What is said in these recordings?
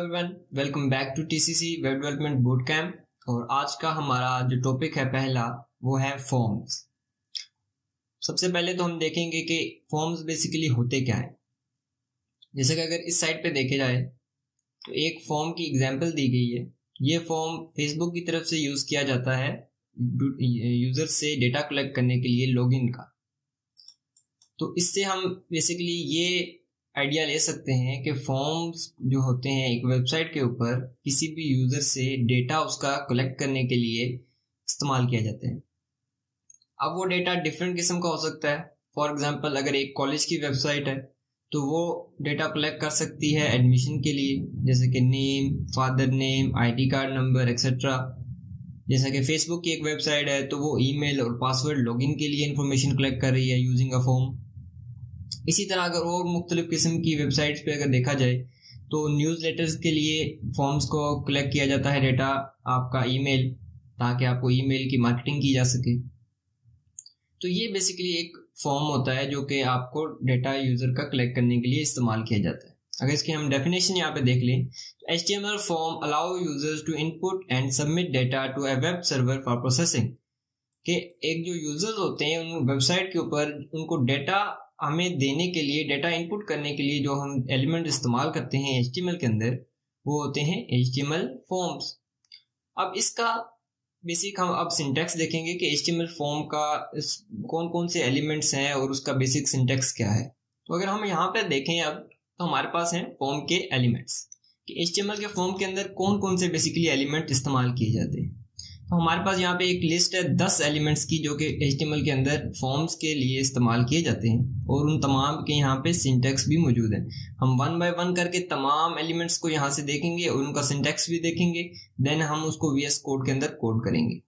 Everyone welcome back to TCC web development boot camp और आज का हमारा जो टॉपिक है पहला, वो है फॉर्म्स सबसे पहले तो हम देखेंगे कि फॉर्म्स बेसिकली होते क्या हैं। जैसे कि अगर इस साइट पे देखे जाए तो एक फॉर्म की एग्जांपल दी गई है। ये फॉर्म फेसबुक की तरफ़ से यूज़ किया जाता है यूज़र से डेटा कलेक्ट करने के लिए लॉगिन का। तो इससे हम बेसिकली ये आइडिया ले सकते हैं कि फॉर्म्स जो होते हैं एक वेबसाइट के ऊपर किसी भी यूज़र से डेटा उसका कलेक्ट करने के लिए इस्तेमाल किया जाता है। अब वो डेटा डिफरेंट किस्म का हो सकता है। फॉर एग्ज़ाम्पल अगर एक कॉलेज की वेबसाइट है तो वो डेटा कलेक्ट कर सकती है एडमिशन के लिए, जैसे कि name father name ID card number etcetera जैसा कि फेसबुक की एक वेबसाइट है तो वो ईमेल और पासवर्ड लॉगिन के लिए इन्फॉर्मेशन कलेक्ट कर रही है यूजिंग अ फॉर्म इसी तरह अगर और मुख्तलिफ़ किस्म की वेबसाइट्स पे अगर देखा जाए तो न्यूज़ लेटर्स के लिए फॉर्म्स को कलेक्ट किया जाता है डेटा आपका ईमेल ताकि आपको ईमेल की मार्केटिंग की जा सके। तो ये बेसिकली एक फॉर्म होता है जो कि आपको डेटा यूज़र का कलेक्ट करने के लिए इस्तेमाल किया जाता है। अगर इसकी हम डेफिनेशन यहाँ पे देख लें तो H T M L form allow users to input and submit data to a web server for processing के एक जो यूज़र्स होते हैं, उन वेबसाइट के ऊपर उनको डेटा हमें देने के लिए डेटा इनपुट करने के लिए जो हम एलिमेंट इस्तेमाल करते हैं एच के अंदर, वो होते हैं एच फॉर्म्स अब इसका बेसिक हम अब सिंटेक्स देखेंगे कि एच फॉर्म का कौन कौन से एलिमेंट्स हैं और उसका बेसिक सिंटेक्स क्या है। तो अगर हम यहाँ पे देखें अब तो हमारे पास हैं फॉर्म के एलिमेंट्स कि एच के फॉर्म के अंदर कौन कौन से बेसिकली एलिमेंट इस्तेमाल किए जाते हैं? हमारे पास यहाँ पे एक लिस्ट है दस एलिमेंट्स की जो कि एच के अंदर फॉर्म्स के लिए इस्तेमाल किए जाते हैं और उन तमाम के यहाँ पे सिंटेक्स भी मौजूद है। हम वन बाय वन करके तमाम एलिमेंट्स को यहाँ से देखेंगे और उनका सिंटेक्स भी देखेंगे देन हम उसको वी एस कोड के अंदर कोड करेंगे।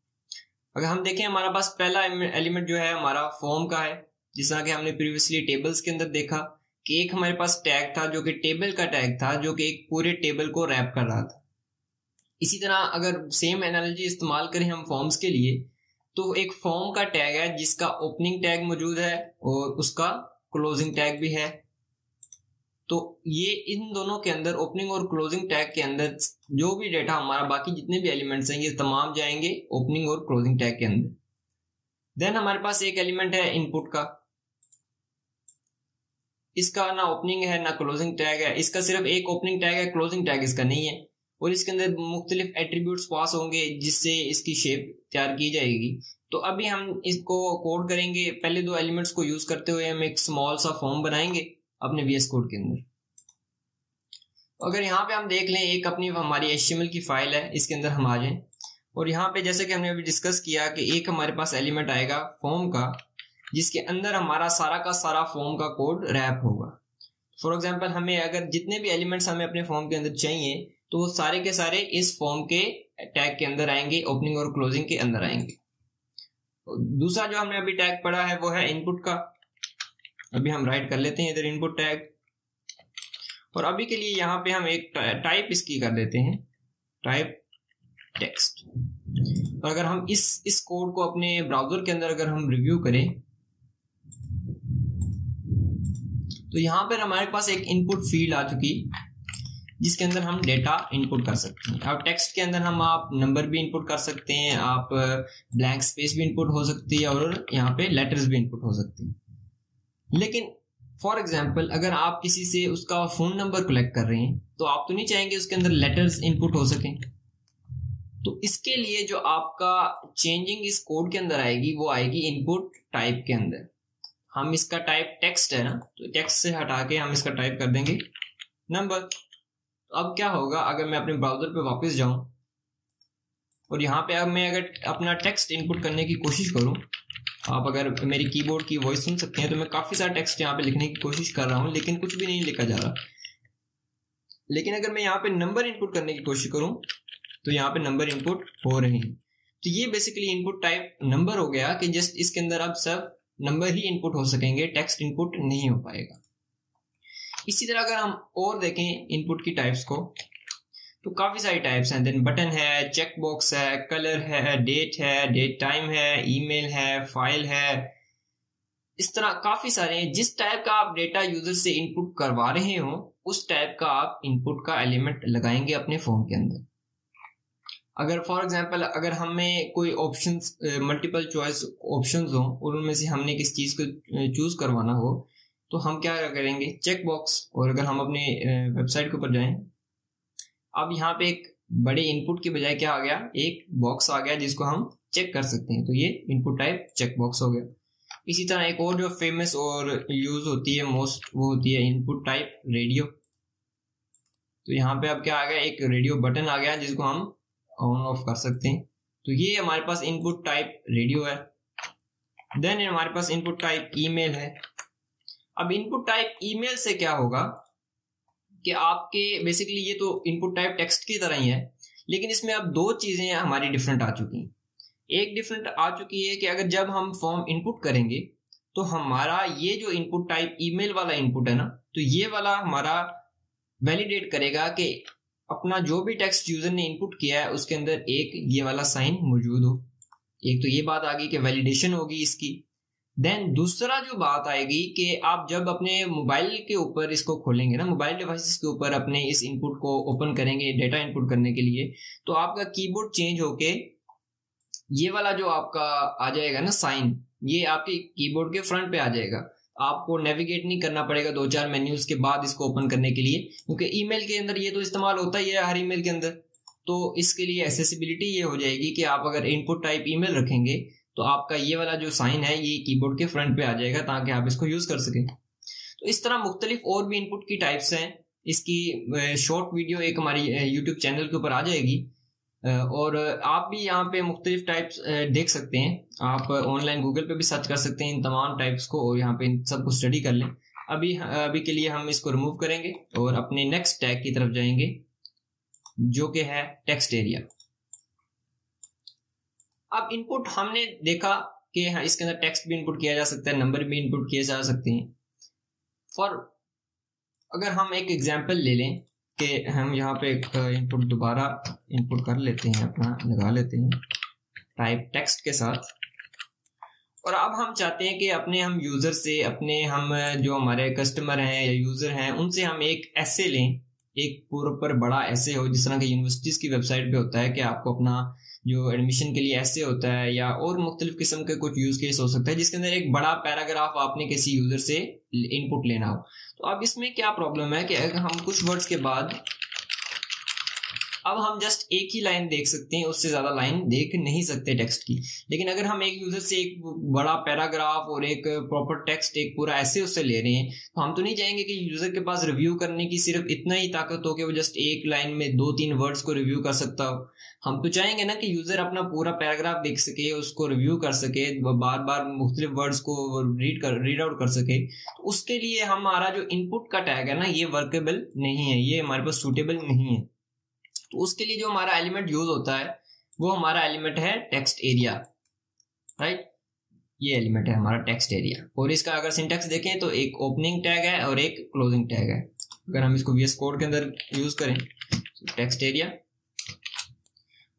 अगर हम देखें हमारा पास पहला एलिमेंट जो है हमारा फॉर्म का है, जिस तरह के हमने प्रीवियसली टेबल्स के अंदर देखा, कि एक हमारे पास टैग था जो कि टेबल का टैग था, जो कि एक पूरे टेबल को रैप कर रहा था। इसी तरह अगर सेम एनालॉजी इस्तेमाल करें हम फॉर्म्स के लिए तो एक फॉर्म का टैग है जिसका ओपनिंग टैग मौजूद है और उसका क्लोजिंग टैग भी है। तो ये इन दोनों के अंदर ओपनिंग और क्लोजिंग टैग के अंदर जो भी डेटा हमारा बाकी जितने भी एलिमेंट्स हैं, ये तमाम जाएँगे ओपनिंग और क्लोजिंग टैग के अंदर। देन हमारे पास एक एलिमेंट है इनपुट का। इसका ना ओपनिंग है, ना क्लोजिंग टैग है। इसका सिर्फ़ एक ओपनिंग टैग है क्लोजिंग टैग इसका नहीं है। और इसके अंदर मुख्तलिफ़ एट्रीब्यूट्स पास होंगे जिससे इसकी शेप तैयार की जाएगी। तो अभी हम इसको कोड करेंगे। पहले दो एलिमेंट्स को यूज़ करते हुए हम एक स्मॉल सा फॉर्म बनाएँगे अपने वी कोड के अंदर। तो अगर यहाँ पे हम देख लें, एक अपनी हमारी एचटीएमएल की फ़ाइल है, इसके अंदर हम आ जाए। और यहाँ पे जैसे कि हमने अभी डिस्कस किया कि एक हमारे पास एलिमेंट आएगा फॉर्म का, जिसके अंदर हमारा सारा का सारा फॉर्म का कोड रैप होगा। फॉर एग्ज़ाम्पल हमें अगर जितने भी एलिमेंट्स हमें अपने फॉर्म के अंदर चाहिए तो सारे के सारे इस फॉर्म के टैग के अंदर आएँगे ओपनिंग और क्लोजिंग के अंदर आएँगे। दूसरा जो हमने अभी टैग पढ़ा है, वो है इनपुट का। अभी हम राइट कर लेते हैं इधर इनपुट टैग और अभी के लिए यहाँ पे हम एक टाइप इसकी कर देते हैं। टाइप टेक्स्ट और अगर हम इस इस कोड को अपने ब्राउज़र के अंदर अगर हम रिव्यू करें तो यहाँ पर हमारे पास एक इनपुट फ़ील्ड आ चुकी। जिसके अंदर हम डेटा इनपुट कर सकते हैं। अब टेक्स्ट के अंदर हम आप नंबर भी इनपुट कर सकते हैं, आप ब्लैंक स्पेस भी इनपुट हो सकती है और यहाँ पे लेटर्स भी इनपुट हो सकती है। लेकिन फॉर एग्ज़ाम्पल अगर आप किसी से उसका फ़ोन नंबर कलेक्ट कर रहे हैं तो आप तो नहीं चाहेंगे उसके अंदर लेटर्स इनपुट हो सकें। तो इसके लिए जो आपका चेंजिंग इस कोड के अंदर आएगी, वो आएगी इनपुट टाइप के अंदर। हम इसका टाइप टेक्स्ट है ना तो टेक्स्ट से हटा के हम इसका टाइप कर देंगे। नंबर तो अब क्या होगा, अगर मैं अपने ब्राउज़र पे वापस जाऊँ, और यहाँ पे अब मैं अगर अपना टेक्स्ट इनपुट करने की कोशिश करूँ, आप अगर मेरी कीबोर्ड की वॉइस सुन सकते हैं तो मैं काफ़ी सारा टेक्स्ट यहाँ पे लिखने की कोशिश कर रहा हूँ, लेकिन कुछ भी नहीं लिखा जा रहा। लेकिन अगर मैं यहाँ पे नंबर इनपुट करने की कोशिश करूँ तो यहाँ पे नंबर इनपुट हो रहे हैं। तो ये बेसिकली इनपुट टाइप नंबर हो गया कि जस्ट इसके अंदर अब सब नंबर ही इनपुट हो सकेंगे टेक्स्ट इनपुट नहीं हो पाएगा। इसी तरह अगर हम और देखें इनपुट की टाइप्स को तो काफ़ी सारी टाइप्स हैं। देन बटन है चेक बॉक्स है कलर है डेट है डेट टाइम है ईमेल है फ़ाइल है। इस तरह काफ़ी सारे हैं। जिस टाइप का आप डेटा यूज़र से इनपुट करवा रहे हो, उस टाइप का आप इनपुट का एलिमेंट लगाएँगे अपने फॉर्म के अंदर। अगर फॉर एग्जांपल अगर हमें कोई ऑप्शंस मल्टीपल चॉइस ऑप्शंस हो, और उनमें से हमने किस चीज़ को चूज़ करवाना हो तो हम क्या करेंगे? चेक बॉक्स और अगर हम अपने वेबसाइट के ऊपर जाएँ, अब यहाँ पे एक बड़े इनपुट के बजाय क्या आ गया? एक बॉक्स आ गया जिसको हम चेक कर सकते हैं। तो ये इनपुट टाइप चेक बॉक्स हो गया। इसी तरह एक और जो फ़ेमस और यूज़ होती है मोस्ट वो होती है इनपुट टाइप रेडियो तो यहाँ पे अब क्या आ गया? एक रेडियो बटन आ गया जिसको हम ऑन ऑफ़ कर सकते हैं। तो ये हमारे पास इनपुट टाइप रेडियो है। देन हमारे पास इनपुट टाइप ईमेल है। अब इनपुट टाइप ईमेल से क्या होगा कि आपके बेसिकली ये तो इनपुट टाइप टेक्स्ट की तरह ही है, लेकिन इसमें अब दो चीज़ें हमारी डिफरेंट आ चुकी हैं। एक डिफरेंट आ चुकी है कि अगर जब हम फॉर्म इनपुट करेंगे तो हमारा ये जो इनपुट टाइप ईमेल वाला इनपुट है ना तो ये वाला हमारा वैलिडेट करेगा कि अपना जो भी टेक्स्ट यूज़र ने इनपुट किया है, उसके अंदर एक ये वाला साइन मौजूद हो। एक तो ये बात आ गई कि वैलिडेशन होगी इसकी देन दूसरा जो बात आएगी कि आप जब अपने मोबाइल के ऊपर इसको खोलेंगे ना मोबाइल डिवाइसेस के ऊपर अपने इस इनपुट को ओपन करेंगे डेटा इनपुट करने के लिए तो आपका कीबोर्ड चेंज होके ये वाला जो आपका आ जाएगा ना साइन ये आपके कीबोर्ड के फ्रंट पे आ जाएगा। आपको नेविगेट नहीं करना पड़ेगा दो चार मेन्यूज के बाद इसको ओपन करने के लिए, क्योंकि ईमेल के अंदर ये तो इस्तेमाल होता ही है हर ईमेल के अंदर। तो इसके लिए एसेसिबिलिटी ये हो जाएगी कि आप अगर इनपुट टाइप ईमेल रखेंगे तो आपका ये वाला जो साइन है, ये कीबोर्ड के फ्रंट पे आ जाएगा ताकि आप इसको यूज़ कर सकें। तो इस तरह मुख्तलिफ़ और भी इनपुट की टाइप्स हैं। इसकी शॉर्ट वीडियो एक हमारी यूट्यूब चैनल के ऊपर आ जाएगी। और आप भी यहाँ पे मुख्तलिफ़ टाइप्स देख सकते हैं। आप ऑनलाइन गूगल पे भी सर्च कर सकते हैं इन तमाम टाइप्स को और यहाँ पे इन सबको स्टडी कर लें। अभी अभी के लिए हम इसको रिमूव करेंगे और अपने नेक्स्ट टैग की तरफ़ जाएँगे, जो कि है टेक्स्ट एरिया अब इनपुट हमने देखा कि हाँ इसके अंदर टेक्स्ट भी इनपुट किया जा सकता है नंबर भी इनपुट किए जा सकते हैं। फॉर अगर हम एक एग्जांपल ले लें कि हम यहाँ पे एक इनपुट दोबारा इनपुट कर लेते हैं, अपना लगा लेते हैं टाइप टेक्स्ट के साथ। और अब हम चाहते हैं कि अपने हम यूज़र से, अपने हम जो हमारे कस्टमर हैं या यूज़र हैं, उनसे हम एक ऐसे लें। एक पूरा पर बड़ा ऐसे हो, जिस तरह के यूनिवर्सिटीज़ की वेबसाइट पे होता है कि आपको अपना जो एडमिशन के लिए ऐसे होता है या और मुख्तलिफ़ किस्म के कुछ यूज़ केस हो सकता है, जिसके अंदर एक बड़ा पैराग्राफ आपने किसी यूज़र से इनपुट लेना हो। तो अब इसमें क्या प्रॉब्लम है कि अगर हम कुछ वर्ड्स के बाद अब हम जस्ट एक ही लाइन देख सकते हैं, उससे ज़्यादा लाइन देख नहीं सकते टेक्स्ट की। लेकिन अगर हम एक यूज़र से एक बड़ा पैराग्राफ और एक प्रॉपर टेक्स्ट एक पूरा ऐसे उससे ले रहे हैं तो हम तो नहीं चाहेंगे कि यूज़र के पास रिव्यू करने की सिर्फ़ इतना ही ताकत हो कि वो जस्ट एक लाइन में दो तीन वर्ड्स को रिव्यू कर सकता हो। हम तो चाहेंगे ना कि यूज़र अपना पूरा पैराग्राफ देख सके, उसको रिव्यू कर सके बार बार मुख्तलिफ़ वर्ड्स को रीड कर रीड आउट कर सके। तो उसके लिए हमारा जो इनपुट का टैग है ना, ये वर्केबल नहीं है, ये हमारे पास सूटेबल नहीं है। तो उसके लिए जो हमारा एलिमेंट यूज़ होता है, वो हमारा एलिमेंट है टेक्स्ट एरिया राइट ये एलिमेंट है हमारा टेक्स्ट एरिया और इसका अगर सिंटेक्स देखें तो एक ओपनिंग टैग है और एक क्लोजिंग टैग है। अगर हम इसको वीएस कोड के अंदर यूज़ करें तो टेक्स्ट एरिया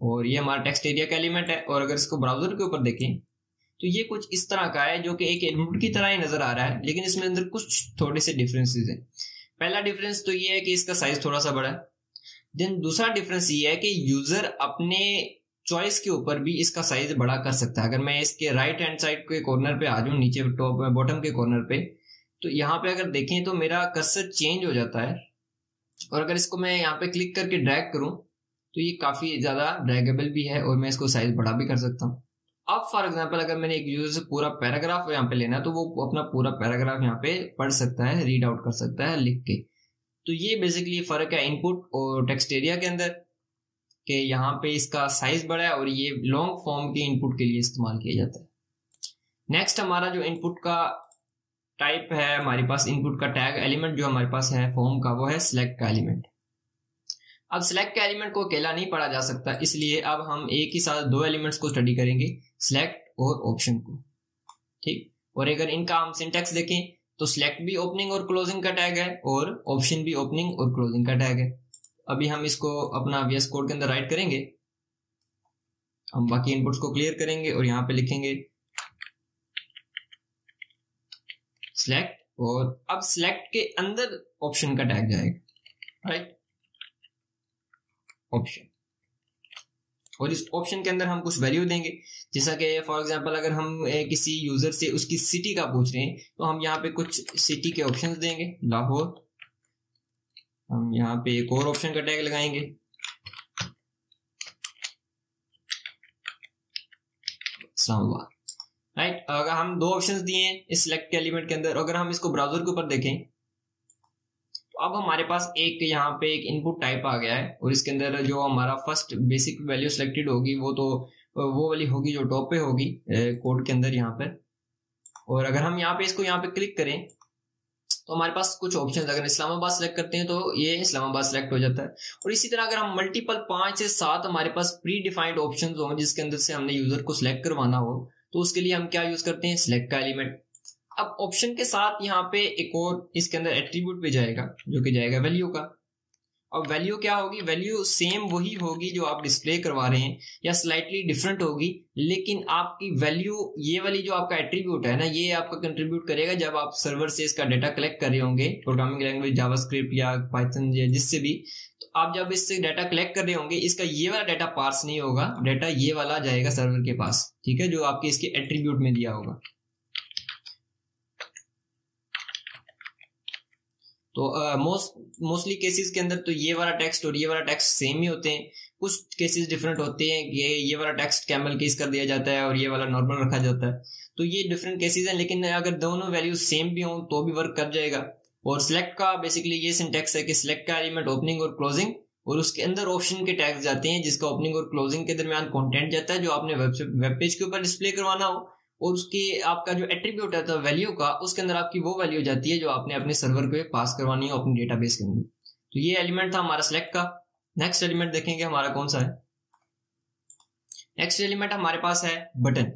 और ये हमारा टेक्स्ट एरिया का एलिमेंट है और अगर इसको ब्राउज़र के ऊपर देखें तो ये कुछ इस तरह का है जो कि एक एलिमेंट की तरह ही नज़र आ रहा है, लेकिन इसमें अंदर कुछ थोड़े से डिफरेंसेस हैं। पहला डिफरेंस तो ये है कि इसका साइज़ थोड़ा सा बड़ा है। देन दूसरा डिफरेंस ये है कि यूज़र अपने चॉइस के ऊपर भी इसका साइज़ बड़ा कर सकता है। अगर मैं इसके राइट हैंड साइड के कॉर्नर पे आ जाऊँ, नीचे टॉप बॉटम के कॉर्नर पे तो यहाँ पे अगर देखें तो मेरा कर्सर चेंज हो जाता है। और अगर इसको मैं यहाँ पे क्लिक करके ड्रैग करूँ तो ये काफ़ी ज़्यादा ड्रैगेबल भी है और मैं इसको साइज़ बड़ा भी कर सकता हूँ। अब फॉर एग्ज़ाम्पल अगर मैंने एक यूज़र से पूरा पैराग्राफ यहाँ पे लेना है तो वो अपना पूरा पैराग्राफ यहाँ पे पढ़ सकता है रीड आउट कर सकता है, लिख के। तो ये बेसिकली फ़र्क है इनपुट और टेक्स्ट एरिया के अंदर कि यहाँ पे इसका साइज़ बड़ा है और ये लॉन्ग फॉर्म के इनपुट के लिए इस्तेमाल किया जाता है। नेक्स्ट हमारा जो इनपुट का टाइप है, हमारे पास इनपुट का टैग एलिमेंट जो हमारे पास है फॉर्म का, वो है सिलेक्ट का एलिमेंट अब सिलेक्ट का एलिमेंट को अकेला नहीं पढ़ा जा सकता, इसलिए अब हम एक ही साथ दो एलिमेंट्स को स्टडी करेंगे सिलेक्ट और ऑप्शन को। ठीक? और अगर इनका हम सिंटेक्स देखें तो सिलेक्ट भी ओपनिंग और क्लोजिंग का टैग है और ऑप्शन भी ओपनिंग और क्लोजिंग का टैग है। अभी हम इसको अपना वीएस कोड के अंदर राइट करेंगे। हम बाकी इनपुट्स को क्लियर करेंगे और यहाँ पे लिखेंगे सिलेक्ट और अब सिलेक्ट के अंदर ऑप्शन का टैग जाएगा। राइट ऑप्शन और इस ऑप्शन के अंदर हम कुछ वैल्यू देंगे। जैसा कि फॉर एग्जांपल अगर हम किसी यूज़र से उसकी सिटी का पूछ रहे हैं तो हम यहाँ पे कुछ सिटी के ऑप्शंस देंगे। लाहौर। हम यहाँ पे एक और ऑप्शन का टैग लगाएँगे। इस्लामाबाद। राइट अगर हम दो ऑप्शंस दिए हैं इस सिलेक्ट के एलिमेंट के अंदर, अगर हम इसको ब्राउज़र के ऊपर देखें तो अब हमारे पास एक यहाँ पे एक इनपुट टाइप आ गया है, और इसके अंदर जो हमारा फ़र्स्ट बेसिक वैल्यू सिलेक्टेड होगी, वो तो वो वाली होगी जो टॉप पे होगी कोड के अंदर यहाँ पर और अगर हम यहाँ पे इसको यहाँ पे क्लिक करें तो हमारे पास कुछ ऑप्शन अगर इस्लामाबाद सेलेक्ट करते हैं तो ये इस्लामाबाद सेलेक्ट हो जाता है। और इसी तरह अगर हम मल्टीपल पाँच से सात हमारे पास प्री डिफाइंड ऑप्शन हो, जिसके अंदर से हमने यूज़र को सिलेक्ट करवाना हो तो उसके लिए हम क्या यूज़ करते हैं? सिलेक्ट का एलिमेंट अब ऑप्शन के साथ यहाँ पे एक और इसके अंदर एट्रीब्यूट पे जाएगा, जो कि जाएगा वैल्यू का। और वैल्यू क्या होगी? वैल्यू सेम वही होगी जो आप डिस्प्ले करवा रहे हैं, या स्लाइटली डिफरेंट होगी, लेकिन आपकी वैल्यू ये वाली जो आपका एट्रीब्यूट है ना, ये आपका कंट्रीब्यूट करेगा जब आप सर्वर से इसका डेटा कलेक्ट कर रहे होंगे प्रोग्रामिंग लैंग्वेज जावास्क्रिप्ट या पाइथन या जिससे भी तो आप जब इससे डाटा कलेक्ट कर रहे होंगे, इसका ये वाला डाटा पार्स नहीं होगा डाटा ये वाला जाएगा सर्वर के पास, ठीक है, जो आपके इसके एट्रीब्यूट में दिया होगा। तो मोस्ट मोस्टली केसेस के अंदर तो ये वाला टेक्स्ट और ये वाला टेक्स्ट सेम ही होते हैं। कुछ केसेस डिफरेंट होते हैं ये ये वाला टेक्स्ट कैमल केस कर दिया जाता है और ये वाला नॉर्मल रखा जाता है। तो ये डिफरेंट केसेस हैं, लेकिन अगर दोनों वैल्यूज़ सेम भी हों तो भी वर्क कर जाएगा। और सिलेक्ट का बेसिकली ये सिंटेक्स है कि सिलेक्ट का एलिमेंट ओपनिंग और क्लोजिंग और उसके अंदर ऑप्शन के टैग्स जाते हैं, जिसका ओपनिंग और क्लोजिंग के दरमियान कंटेंट जाता है, जो आपने वेब पेज के ऊपर डिस्प्ले करवाना हो। और उसके आपका जो एट्रीब्यूट है वैल्यू का, उसके अंदर आपकी वो वैल्यू जाती है जो आपने अपने सर्वर को पास करवानी है अपने डेटाबेस के अंदर। तो ये एलिमेंट था हमारा सिलेक्ट का। नेक्स्ट एलिमेंट देखेंगे हमारा कौन सा है? नेक्स्ट एलिमेंट हमारे पास है बटन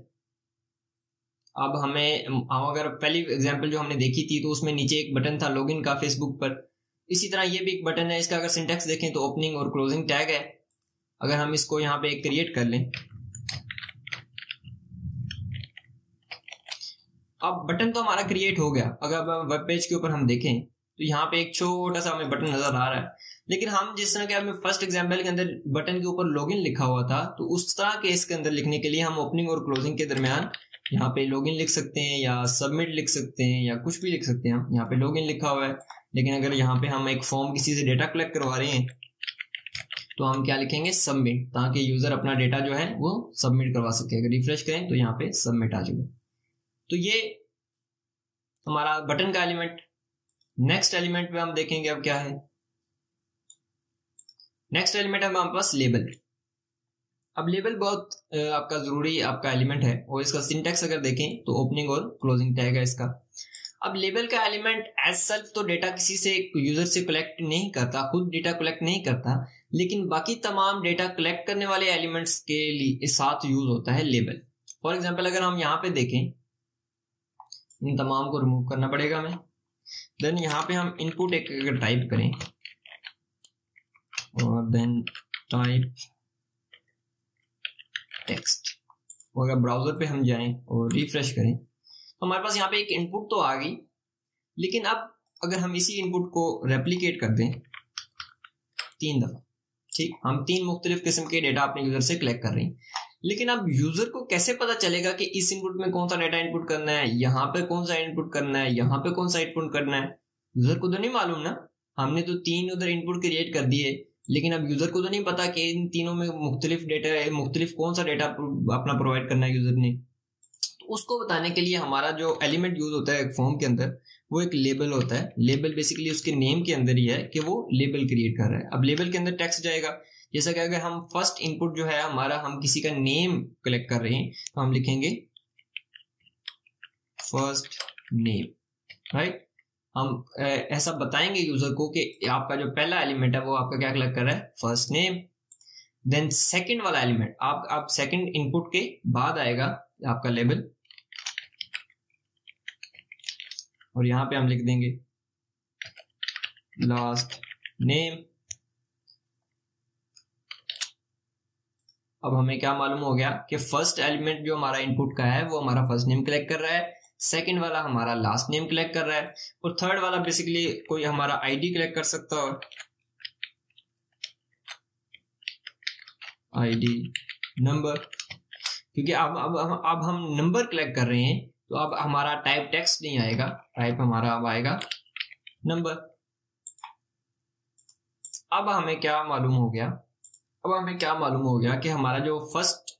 अब हमें, हम अगर पहली एग्जांपल जो हमने देखी थी तो उसमें नीचे एक बटन था लॉगिन का फेसबुक पर। इसी तरह ये भी एक बटन है। इसका अगर सिंटेक्स देखें तो ओपनिंग और क्लोजिंग टैग है। अगर हम इसको यहाँ पे क्रिएट कर लें। अब बटन तो हमारा क्रिएट हो गया। अगर वेब पेज के ऊपर हम देखें तो यहाँ पे एक छोटा सा हमें बटन नज़र आ रहा है। लेकिन हम जिस तरह के हमें फ़र्स्ट एग्ज़ाम्पल के अंदर बटन के ऊपर लॉगिन लिखा हुआ था तो उस तरह के इसके अंदर लिखने के लिए हम ओपनिंग और क्लोजिंग के दरमियान यहाँ पे लॉगिन लिख सकते हैं या सबमिट लिख सकते हैं या कुछ भी लिख सकते हैं हम। यहाँ पे लॉगिन लिखा हुआ है। लेकिन अगर यहाँ पे हम एक फॉर्म किसी से डेटा कलेक्ट करवा रहे हैं तो हम क्या लिखेंगे? सबमिट ताकि यूज़र अपना डेटा जो है, वो सबमिट करवा सके। अगर रिफ्रेश करें तो यहाँ पे सबमिट आ जाएगा। तो ये हमारा बटन का एलिमेंट नेक्स्ट एलिमेंट में हम देखेंगे अब क्या है। नेक्स्ट एलिमेंट है हमारे पास लेबल अब लेबल बहुत आपका ज़रूरी आपका एलिमेंट है और इसका सिंटेक्स अगर देखें तो ओपनिंग और क्लोजिंग टैग है इसका। अब लेबल का एलिमेंट एज सेल्फ तो डेटा किसी से यूज़र से कलेक्ट नहीं करता, खुद डेटा कलेक्ट नहीं करता, लेकिन बाकी तमाम डेटा कलेक्ट करने वाले एलिमेंट्स के लिए साथ यूज़ होता है लेबल फॉर एग्ज़ाम्पल अगर हम यहाँ पे देखें इन तमाम को रिमूव करना पड़ेगा हमें। देन यहाँ पे हम इनपुट एक अगर टाइप करें, और देन टाइप टेक्स्ट और अगर ब्राउज़र पे हम जाएँ और रिफ्रेश करें तो हमारे पास यहाँ पे एक इनपुट तो आ गई, लेकिन अब अगर हम इसी इनपुट को रेप्लीकेट कर दें, तीन दफ़ा, ठीक? हम तीन मुख्तलिफ़ किस्म के डेटा अपने यूज़र से कलेक्ट कर रहे हैं। लेकिन अब यूज़र को कैसे पता चलेगा कि इस इनपुट में कौन सा डेटा इनपुट करना है? यहाँ पे कौन सा इनपुट करना है? यहाँ पे कौन सा इनपुट करना है? यूज़र को तो नहीं मालूम ना। हमने तो तीन उधर इनपुट क्रिएट कर दिए। लेकिन अब यूज़र को तो नहीं पता कि इन तीनों में मुख्तलिफ़ डेटा मुख्तलिफ़ कौन सा डेटा अपना प्रोवाइड करना है यूज़र ने। तो उसको बताने के लिए हमारा जो एलिमेंट यूज़ होता है फॉर्म के अंदर, वो एक लेबल होता है। लेबल बेसिकली उसके नेम के अंदर ही है कि वो लेबल क्रिएट कर रहा है। अब लेबल के अंदर टेक्स्ट जाएगा। जैसा कि अगर हम फ़र्स्ट इनपुट जो है, हमारा हम किसी का नेम कलेक्ट कर रहे हैं तो हम लिखेंगे फ़र्स्ट नेम राइट हम ऐसा बताएँगे यूज़र को कि आपका जो पहला एलिमेंट है, वो आपका क्या कलेक्ट कर रहा है? फ़र्स्ट नेम देन सेकंड वाला एलिमेंट आप आप सेकंड इनपुट के बाद आएगा आपका लेबल और यहाँ पे हम लिख देंगे लास्ट नेम अब हमें क्या मालूम हो गया कि फ़र्स्ट एलिमेंट जो हमारा इनपुट का है, वो हमारा फ़र्स्ट नेम कलेक्ट कर रहा है सेकंड वाला हमारा लास्ट नेम कलेक्ट कर रहा है, और थर्ड वाला बेसिकली कोई हमारा आईडी कलेक्ट कर सकता है। आईडी नंबर क्योंकि अब अब अब हम नंबर कलेक्ट कर रहे हैं तो अब हमारा टाइप टेक्स्ट नहीं आएगा टाइप हमारा अब आएगा नंबर अब हमें क्या मालूम हो गया अब हमें क्या मालूम हो गया कि हमारा जो फ़र्स्ट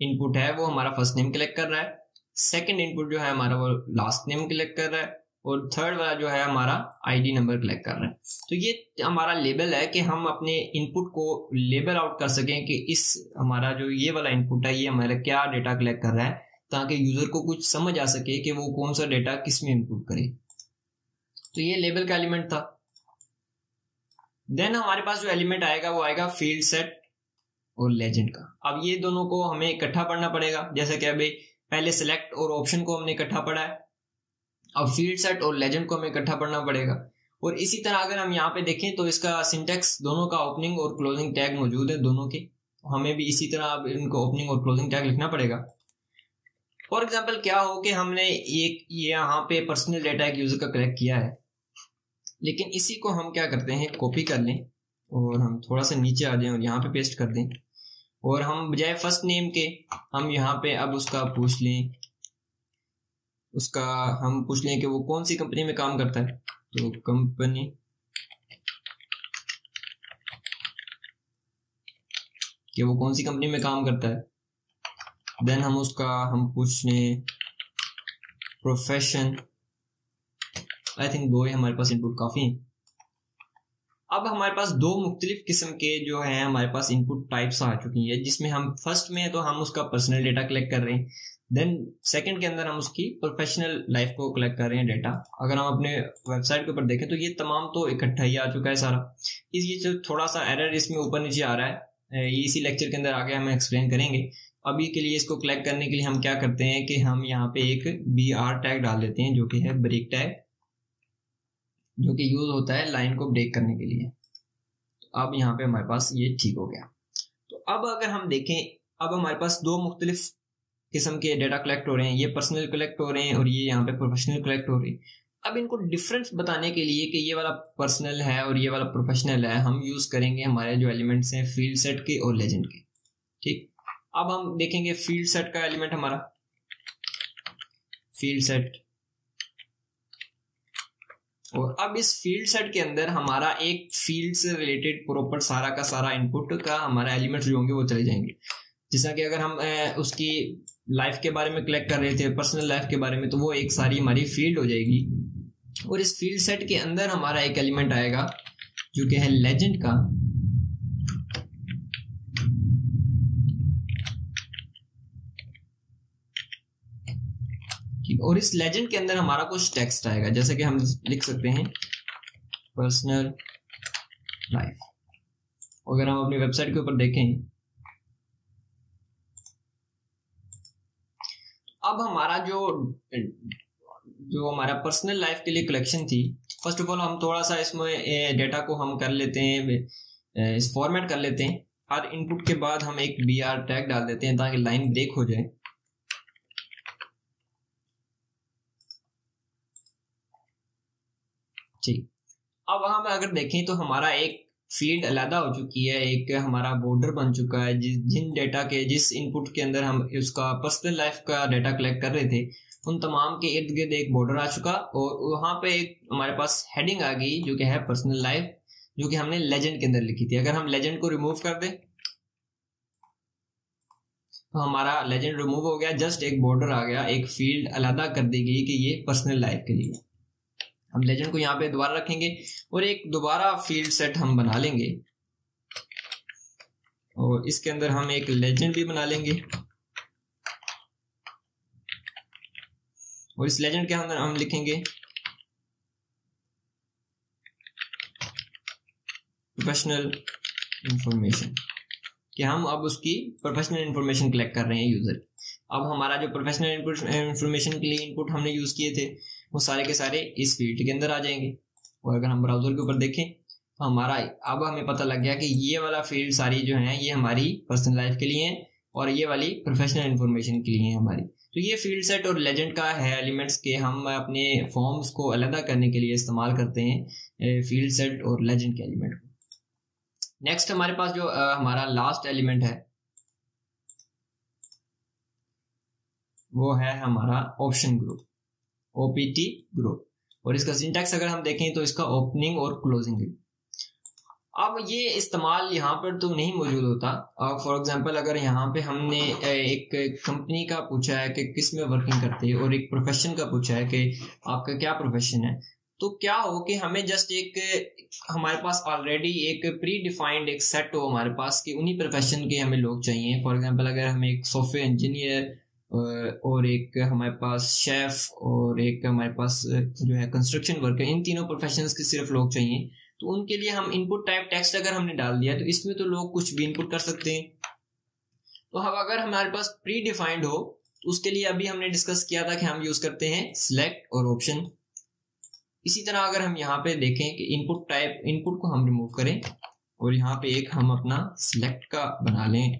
इनपुट है, वो हमारा फ़र्स्ट नेम कलेक्ट कर रहा है। सेकंड इनपुट जो है हमारा, वो लास्ट नेम कलेक्ट कर रहा है और थर्ड वाला जो है हमारा आईडी नंबर कलेक्ट कर रहा है। तो ये हमारा लेबल है कि हम अपने इनपुट को लेबल आउट कर सकें कि इस हमारा जो ये वाला इनपुट है, ये हमारा क्या डेटा कलेक्ट कर रहा है, ताकि यूज़र को कुछ समझ आ सके कि वो कौन सा डेटा किसमें इनपुट करे। तो ये लेबल का एलिमेंट था। देन हमारे पास जो एलिमेंट आएगा, वो आएगा फ़ील्ड सेट और लेजेंड का। अब ये दोनों को हमें इकट्ठा पढ़ना पड़ेगा। जैसे कि अभी पहले सिलेक्ट और ऑप्शन को हमने इकट्ठा पढ़ा है। अब फ़ील्ड सेट और लेजेंड को हमें इकट्ठा पढ़ना पड़ेगा। और इसी तरह अगर हम यहाँ पे देखें तो इसका सिंटेक्स दोनों का ओपनिंग और क्लोजिंग टैग मौजूद है दोनों के। हमें भी इसी तरह अब इनको ओपनिंग और क्लोजिंग टैग लिखना पड़ेगा। फॉर एग्ज़ाम्पल क्या हो कि हमने एक ये यहाँ पे पर्सनल डेटा एक यूज़र का कलेक्ट किया है। लेकिन इसी को हम क्या करते हैं? कॉपी कर लें और हम थोड़ा सा नीचे आ जाएँ और यहाँ पे पेस्ट कर दें। और हम बजाय फ़र्स्ट नेम के, हम यहाँ पे अब उसका पूछ लें। उसका हम पूछ लें कि वो कौन सी कंपनी में काम करता है? तो कंपनी कि वो कौन सी कंपनी में काम करता है? देन हम उसका, हम पूछ लें प्रोफेशन आई थिंक दो ही हमारे पास इनपुट काफ़ी हैं। अब हमारे पास दो मुख्तलिफ़ किस्म के जो है, हमारे पास इनपुट टाइप्स आ चुकी है, जिसमें हम फ़र्स्ट में तो हम उसका पर्सनल डेटा कलेक्ट कर रहे हैं। देन सेकंड के अंदर हम उसकी प्रोफेशनल लाइफ को कलेक्ट कर रहे हैं डेटा अगर हम अपने वेबसाइट के ऊपर देखें तो ये तमाम तो इकट्ठा ही आ चुका है सारा। इस ये जो थोड़ा सा एरर इसमें ऊपर नीचे आ रहा है इसी लेक्चर के अंदर आगे हम एक्सप्लेन करेंगे। अभी के लिए इसको कलेक्ट करने के लिए हम क्या करते हैं कि हम यहाँ पे एक बी आर टैग डाल देते हैं, जो कि है ब्रेक टैग जो कि यूज़ होता है लाइन को ब्रेक करने के लिए। तो अब यहाँ पे हमारे पास ये ठीक हो गया। तो अब अगर हम देखें, अब हमारे पास दो मुख्तलिफ़ किस्म के डेटा कलेक्ट हो रहे हैं। ये पर्सनल कलेक्ट हो रहे हैं और ये यहाँ पे प्रोफेशनल कलेक्ट हो रहे हैं। अब इनको डिफरेंस बताने के लिए कि ये वाला पर्सनल है और ये वाला प्रोफेशनल है, हम यूज़ करेंगे हमारे जो एलिमेंट्स हैं फ़ील्ड सेट के और लेजेंड के। ठीक? अब हम देखेंगे फ़ील्ड सेट का एलिमेंट हमारा। फ़ील्ड सेट और अब इस फ़ील्ड सेट के अंदर हमारा एक फ़ील्ड से रिलेटेड प्रॉपर सारा का सारा इनपुट का हमारा एलिमेंट जो होंगे वो चले जाएँगे। जैसा कि अगर हम उसकी लाइफ के बारे में कलेक्ट कर रहे थे पर्सनल लाइफ के बारे में तो वो एक सारी हमारी फ़ील्ड हो जाएगी। और इस फ़ील्ड सेट के अंदर हमारा एक एलिमेंट आएगा, जो कि है लेजेंड का। और इस लेजेंड के अंदर हमारा कुछ टेक्स्ट आएगा, जैसे कि हम लिख सकते हैं पर्सनल लाइफ अगर हम अपनी वेबसाइट के ऊपर देखें, अब हमारा जो जो हमारा पर्सनल लाइफ के लिए कलेक्शन थी फ़र्स्ट ऑफ़ ऑल हम थोड़ा सा इसमें डेटा को हम कर लेते हैं इस फॉर्मेट कर लेते हैं। हर इनपुट के बाद हम एक बी आर टैग डाल देते हैं ताकि लाइन ब्रेक हो जाए। ठीक अब वहाँ पर अगर देखें तो हमारा एक फ़ील्ड अलहदा हो चुकी है, एक हमारा बॉर्डर बन चुका है, जिस, जिन डेटा के, जिस इनपुट के अंदर हम उसका पर्सनल लाइफ का डेटा कलेक्ट कर रहे थे, उन तमाम के इर्द गिर्द एक बॉर्डर आ चुका और वहाँ पे एक हमारे पास हेडिंग आ गई जो कि है पर्सनल लाइफ जो कि हमने लेजेंड के अंदर लिखी थी। अगर हम लेजेंड को रिमूव कर दें तो हमारा लेजेंड रिमूव हो गया जस्ट एक बॉर्डर आ गया, एक फ़ील्ड अलहदा कर दी गई कि ये पर्सनल लाइफ के लिए। हम लेजेंड को यहाँ पे दोबारा रखेंगे और एक दोबारा फ़ील्ड सेट हम बना लेंगे। और इसके अंदर हम एक लेजेंड भी बना लेंगे। और इस लेजेंड के अंदर हम लिखेंगे प्रोफेशनल इंफॉर्मेशन कि हम अब उसकी प्रोफेशनल इंफॉर्मेशन कलेक्ट कर रहे हैं यूज़र अब हमारा जो प्रोफेशनल इंफॉर्मेशन के लिए इनपुट हमने यूज़ किए थे वो सारे के सारे इस फ़ील्ड के अंदर आ जाएँगे। और अगर हम ब्राउज़र के ऊपर देखें तो हमारा अब हमें पता लग गया कि ये वाला फ़ील्ड सारी जो है ये हमारी पर्सनल लाइफ के लिए है और ये वाली प्रोफेशनल इन्फॉर्मेशन के लिए है हमारी। तो ये फ़ील्ड सेट और लेजेंड का है एलिमेंट्स के हम अपने फॉर्म्स को अलहदा करने के लिए इस्तेमाल करते हैं फ़ील्ड सेट और लेजेंड के एलिमेंट को। नेक्स्ट हमारे पास जो आ, हमारा लास्ट एलिमेंट है वो है हमारा ऑप्शन ग्रुप ओपीटी ग्रुप और इसका सिंटेक्स अगर हम देखें तो इसका ओपनिंग और क्लोजिंग अब ये इस्तेमाल यहाँ पर तो नहीं मौजूद होता। फॉर एग्जांपल अगर यहाँ पे हमने एक कंपनी का पूछा है कि किसमें वर्किंग करते हैं और एक प्रोफेशन का पूछा है कि आपका क्या प्रोफेशन है तो क्या हो कि हमें जस्ट एक, हमारे पास ऑलरेडी एक प्री डिफाइंड एक सेट हो हमारे पास कि उन्हीं प्रोफेशन के हमें लोग चाहिए। फॉर एग्जांपल अगर हमें एक सॉफ्टवेयर इंजीनियर और एक हमारे पास शेफ और एक हमारे पास जो है कंस्ट्रक्शन वर्कर इन तीनों प्रोफेशन के सिर्फ़ लोग चाहिए। तो उनके लिए हम इनपुट टाइप टेक्स्ट अगर हमने डाल दिया तो इसमें तो लोग कुछ भी इनपुट कर सकते हैं। तो हम अगर हमारे पास प्री डिफाइंड हो तो उसके लिए अभी हमने डिस्कस किया था कि हम यूज़ करते हैं सिलेक्ट और ऑप्शन इसी तरह अगर हम यहाँ पे देखें कि इनपुट टाइप इनपुट को हम रिमूव करें, और यहाँ पे एक हम अपना सिलेक्ट का बना लें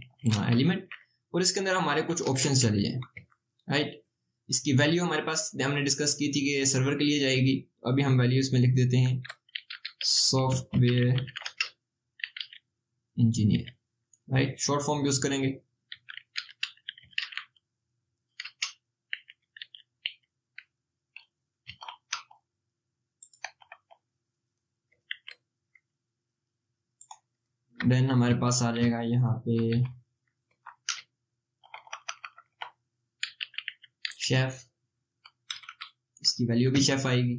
एलिमेंट और इसके अंदर हमारे कुछ ऑप्शन चले जाए राइट इसकी वैल्यू हमारे पास, हमने डिस्कस की थी कि सर्वर के लिए जाएगी। अभी हम वैल्यू इसमें लिख देते हैं software engineer right short form use करेंगे। देन हमारे पास आ जाएगा यहाँ पे शेफ इसकी वैल्यू भी शेफ आएगी।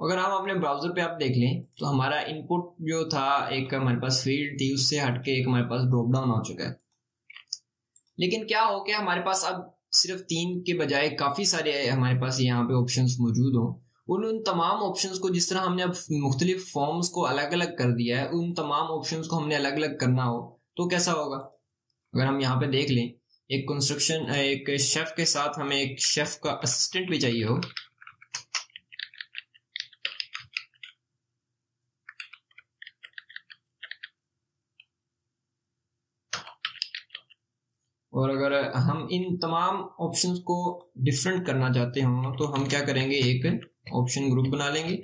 अगर हम अपने ब्राउज़र पे आप देख लें तो हमारा इनपुट जो था, एक हमारे पास फ़ील्ड थी, उससे हटके एक हमारे पास ड्रॉप डाउन हो चुका है। लेकिन क्या हो गया, हमारे पास अब सिर्फ़ तीन के बजाय काफ़ी सारे हमारे पास यहाँ पे ऑप्शंस मौजूद हो। उन उन तमाम ऑप्शंस को जिस तरह हमने अब मुख्तलिफ़ फॉर्म्स को अलग अलग कर दिया है, उन तमाम ऑप्शंस को हमने अलग अलग करना हो तो कैसा होगा? अगर हम यहाँ पे देख लें, एक कंस्ट्रक्शन एक शेफ के साथ हमें एक शेफ का असिस्टेंट भी चाहिए हो और अगर हम इन तमाम ऑप्शंस को डिफरेंट करना चाहते हो तो हम क्या करेंगे? एक ऑप्शन ग्रुप बना लेंगे।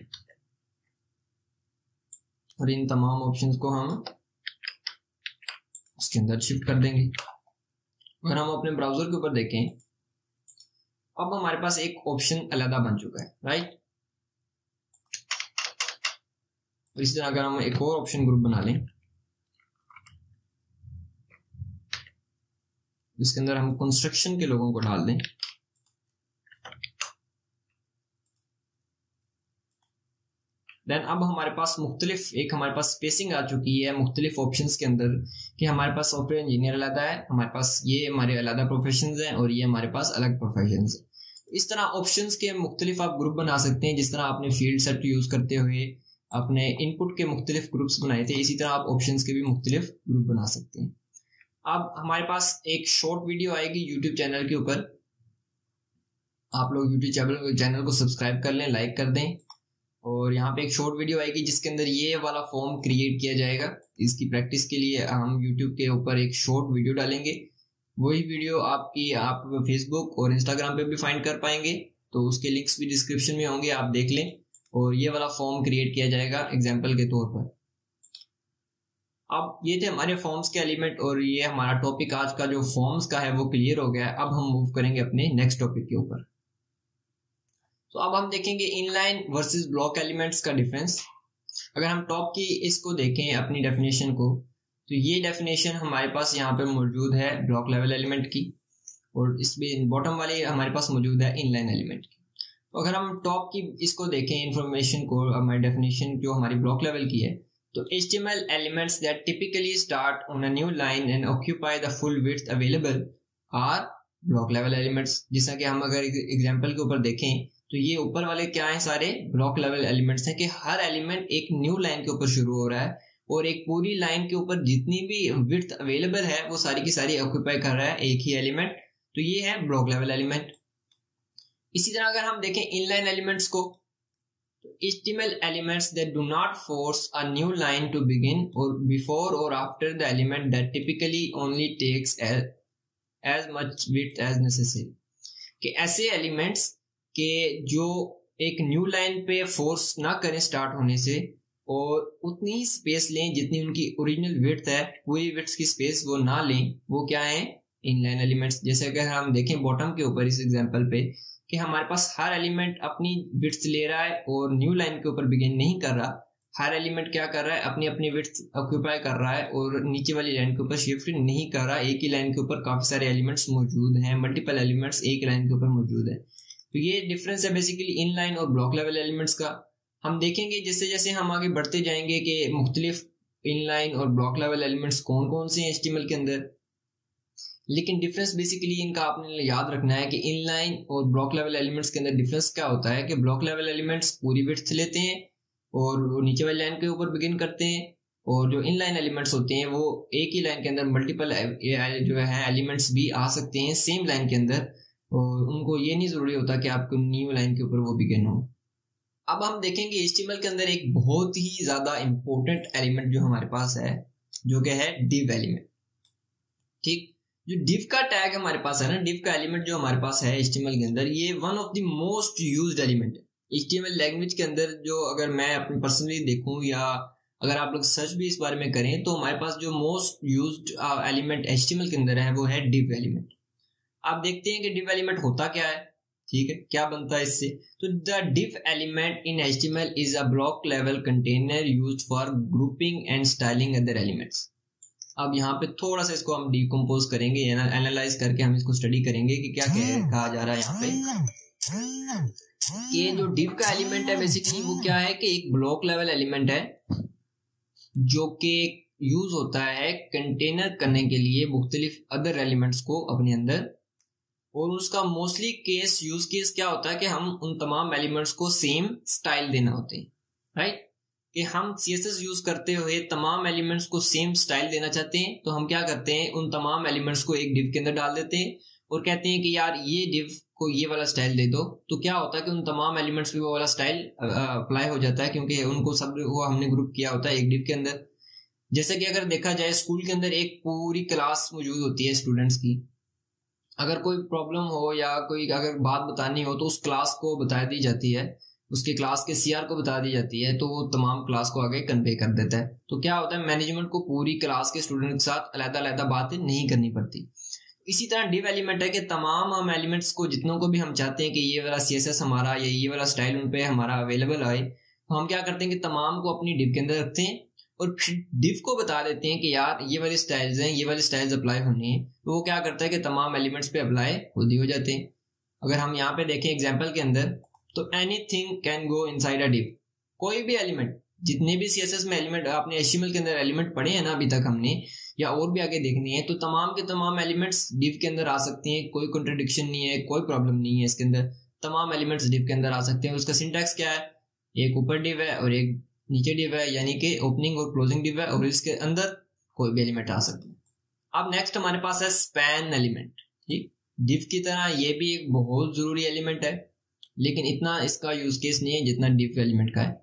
और इन तमाम ऑप्शंस को हम उसके अंदर शिफ्ट कर देंगे। अगर हम अपने ब्राउज़र के ऊपर देखें, अब हमारे पास एक ऑप्शन अलहदा बन चुका है राइट इसी तरह अगर हम एक और ऑप्शन ग्रुप बना लें जिसके अंदर हम कंस्ट्रक्शन के लोगों को डाल दें। देन अब हमारे पास मुख्तलिफ़, एक हमारे पास स्पेसिंग आ चुकी है मुख्तलिफ़ ऑप्शन के अंदर कि हमारे पास सॉफ्टवेयर इंजीनियर अलग है हमारे पास ये हमारे अलग प्रोफेशन हैं और ये हमारे पास अलग प्रोफेशन है। इस तरह ऑप्शन के मुख्तलिफ़ आप ग्रुप बना सकते हैं, जिस तरह आपने फ़ील्ड सेट यूज़ करते हुए अपने इनपुट के मुख्तलिफ़ ग्रुप्स बनाए थे, इसी तरह आप ऑप्शन के भी मुख्तलिफ़ ग्रुप बना सकते हैं। अब हमारे पास एक शॉर्ट वीडियो आएगी यूट्यूब चैनल के ऊपर। आप लोग यूट्यूब चैनल को सब्सक्राइब कर लें लाइक कर दें। और यहाँ पे एक शॉर्ट वीडियो आएगी जिसके अंदर ये वाला फॉर्म क्रिएट किया जाएगा। इसकी प्रैक्टिस के लिए हम यूट्यूब के ऊपर एक शॉर्ट वीडियो डालेंगे। वही वीडियो आपकी आप फेसबुक और इंस्टाग्राम पे भी फाइंड कर पाएँगे। तो उसके लिंक्स भी डिस्क्रिप्शन में होंगे, आप देख लें। और ये वाला फॉर्म क्रिएट किया जाएगा एग्ज़ाम्पल के तौर पर। अब ये थे हमारे फॉर्म्स के एलिमेंट और ये हमारा टॉपिक आज का जो फॉर्म्स का है वो क्लियर हो गया है। अब हम मूव करेंगे अपने नेक्स्ट टॉपिक के ऊपर। तो अब हम देखेंगे इनलाइन वर्सेस ब्लॉक एलिमेंट्स का डिफरेंस अगर हम टॉप की इसको देखें अपनी डेफिनेशन को तो ये डेफिनेशन हमारे पास यहाँ पे मौजूद है ब्लॉक लेवल एलिमेंट की और इसमें बॉटम वाली हमारे पास मौजूद है इनलाइन एलिमेंट की। तो अगर हम टॉप की इसको देखें इंफॉर्मेशन को, हमारी डेफिनेशन जो हमारी ब्लॉक लेवल की है तो HTML elements that typically start on a new line and occupy the full width available are block level elements. जैसा कि हम अगर एग्जांपल के ऊपर देखें तो ये ऊपर वाले क्या है सारे? ब्लॉक लेवल एलिमेंट्स हैं कि हर एलिमेंट एक न्यू लाइन के ऊपर शुरू हो रहा है और एक पूरी लाइन के ऊपर जितनी भी विथ अवेलेबल है, वो सारी की सारी ऑक्यूपाई कर रहा है एक ही एलिमेंट तो ये है ब्लॉक लेवल एलिमेंट इसी तरह अगर हम देखें इनलाइन एलिमेंट्स को HTML elements that do not force a new line to begin or before or after the element that typically only takes as, as much width as necessary कि ऐसे elements के जो एक न्यू लाइन पे force ना करें start होने से और उतनी ही स्पेस लें जितनी उनकी ओरिजिनल विड्थ है पूरी विड्थ की स्पेस वो ना लें वो क्या है इनलाइन एलिमेंट्स जैसे अगर हम देखें बॉटम के ऊपर इस एग्जांपल पे कि हमारे पास हर एलिमेंट अपनी विड्थ ले रहा है और न्यू लाइन के ऊपर बिगिन नहीं कर रहा। हर एलिमेंट क्या कर रहा है? अपनी अपनी विड्थ ऑक्यूपाई कर रहा है और नीचे वाली लाइन के ऊपर शिफ्ट नहीं कर रहा। एक ही लाइन के ऊपर काफ़ी सारे एलिमेंट्स मौजूद हैं मल्टीपल एलिमेंट्स एक लाइन के ऊपर मौजूद है। तो ये डिफरेंस है बेसिकली इन लाइन और ब्लॉक लेवल एलिमेंट्स का। हम देखेंगे जैसे जैसे हम आगे बढ़ते जाएँगे कि मुख्तलिफ़ इनलाइन और ब्लॉक लेवल एलिमेंट्स कौन कौन से हैं एच के अंदर। लेकिन डिफरेंस बेसिकली इनका आपने याद रखना है कि इनलाइन और ब्लॉक लेवल एलिमेंट्स के अंदर डिफरेंस क्या होता है कि ब्लॉक लेवल एलिमेंट्स पूरी विड्थ लेते हैं और नीचे वाली लाइन के ऊपर बिगिन करते हैं और जो इनलाइन एलिमेंट्स होते हैं वो एक ही लाइन के अंदर मल्टीपल जो है एलिमेंट्स भी आ सकते हैं सेम लाइन के अंदर और उनको ये नहीं ज़रूरी होता कि आपको न्यू लाइन के ऊपर वो बिगिन हो। अब हम देखेंगे एचटीएमएल के अंदर एक बहुत ही ज़्यादा इंपॉर्टेंट एलिमेंट जो हमारे पास है, जो कि है डिव एलिमेंट ठीक? जो डिव का टैग हमारे पास है ना डिव का एलिमेंट जो हमारे पास है एच के अंदर, ये one of the most use element है। एच लैंग्वेज के अंदर जो अगर मैं अपनी पर्सनली देखूँ या अगर आप लोग सर्च भी इस बारे में करें तो हमारे पास जो मोस्ट यूज़ एलिमेंट एच के अंदर है, वो है डिव एलिमेंट। आप देखते हैं कि डिव एलिमेंट होता क्या है? ठीक है, क्या बनता है इससे? तो the div element in H is a block level container use for grouping and styling other elements अब यहाँ पे थोड़ा सा इसको हम डिकम्पोज करेंगे एनालाइज करके हम इसको स्टडी करेंगे कि क्या कहा जा रहा है यहाँ पे। ये जो डिव का एलिमेंट है बेसिकली वो क्या है कि एक ब्लॉक लेवल एलिमेंट है, जो कि यूज़ होता है कंटेनर करने के लिए मुख्तलिफ़ अदर एलिमेंट्स को अपने अंदर। और उसका मोस्टली केस यूज़ केस क्या होता है कि हम उन तमाम एलिमेंट्स को सेम स्टाइल देना होते हैं राइट कि हम सीएसएस यूज़ करते हुए तमाम एलिमेंट्स को सेम स्टाइल देना चाहते हैं तो हम क्या करते हैं? उन तमाम एलिमेंट्स को एक डिव के अंदर डाल देते हैं और कहते हैं कि यार, ये डिव को ये वाला स्टाइल दे दो। तो क्या होता है कि उन तमाम एलिमेंट्स पे वो वाला स्टाइल अप्लाई हो जाता है क्योंकि उनको सब वो हमने ग्रुप किया होता है एक डिव के अंदर। जैसे कि अगर देखा जाए स्कूल के अंदर एक पूरी क्लास मौजूद होती है स्टूडेंट्स की। अगर कोई प्रॉब्लम हो या कोई अगर बात बतानी हो तो उस क्लास को बता दी जाती है। उसके क्लास के सीआर को बता दी जाती है तो वो तमाम क्लास को आगे कन्वे कर देता है। तो क्या होता है मैनेजमेंट को पूरी क्लास के स्टूडेंट के साथ अलहदा अलहदा बातें नहीं करनी पड़ती। इसी तरह डिव एलिमेंट है कि तमाम हम एलिमेंट्स को, जितनों को भी हम चाहते हैं कि ये वाला सीएसएस हमारा या ये वाला स्टाइल उन पर हमारा अवेलेबल आए तो हम क्या करते हैं कि तमाम को अपनी डिव के अंदर रखते हैं और फिर डिव को बता देते हैं कि यार, ये वाले स्टाइल्स हैं, ये वाले स्टाइल्स अप्लाई होने हैं। तो वो क्या करता है कि तमाम एलिमेंट्स पे अप्लाई खुद ही हो जाते हैं। अगर हम यहाँ पे देखें एग्ज़ाम्पल के अंदर तो anything can go inside a div कोई भी एलिमेंट जितने भी सीएसएस में एलिमेंट आपने एच के अंदर एलिमेंट पढ़े हैं ना अभी तक हमने, या और भी आगे देखनी है तो तमाम के तमाम एलिमेंट्स डिव के अंदर आ सकते हैं, कोई कॉन्ट्रडिक्शन नहीं है, कोई प्रॉब्लम नहीं है इसके अंदर। तमाम एलिमेंट्स डिव के अंदर आ सकते हैं। उसका सिंटैक्स क्या है? एक ऊपर डिव है और एक नीचे डिव है, यानी कि ओपनिंग और क्लोजिंग डिव है, और इसके अंदर कोई भी एलिमेंट आ सकते हैं। अब नेक्स्ट हमारे पास है स्पैन एलिमेंट ठीक? डिव की तरह ये भी एक बहुत ज़रूरी एलिमेंट है। लेकिन इतना इसका यूज़ केस नहीं है जितना डिव एलिमेंट का है।